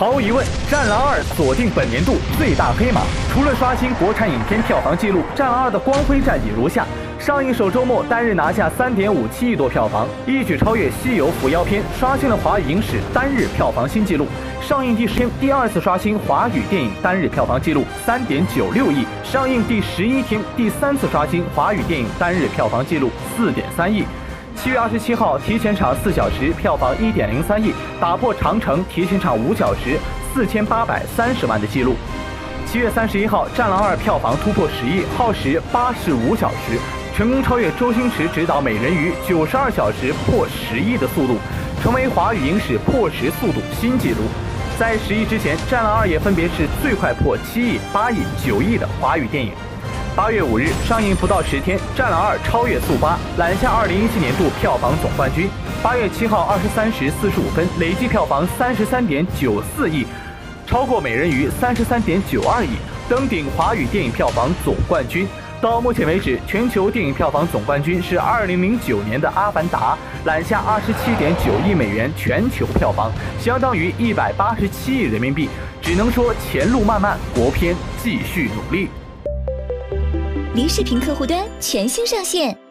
毫无疑问，《战狼二》锁定本年度最大黑马。除了刷新国产影片票房纪录，《战狼二》的光辉战绩如下：上映首周末单日拿下三点五七亿多票房，一举超越《西游伏妖篇》，刷新了华语影史单日票房新纪录。上映第十天，第二次刷新华语电影单日票房纪录三点九六亿；上映第十一天，第三次刷新华语电影单日票房纪录四点三亿。七月二十七号，提前场四小时票房一点零三亿，打破长城提前场五小时四千八百三十万的记录。七月三十一号，《战狼二》票房突破十亿，耗时八十五小时，成功超越周星驰执导《美人鱼》九十二小时破十亿的速度，成为华语影史破十速度新纪录。在十亿之前，《战狼二》也分别是最快破七亿、八亿、九亿的华语电影。八月五日上映不到十天，《战狼二》超越《速八》，揽下二零一七年度票房总冠军。八月七号二十三时四十五分，累计票房三十三点九四亿，超过《美人鱼》三十三点九二亿，登顶华语电影票房总冠军。到目前为止，全球电影票房总冠军是二零零九年的《阿凡达》，揽下二十七点九亿美元全球票房，相当于一百八十七亿人民币。只能说前路漫漫，国片继续努力。离视频客户端全新上线。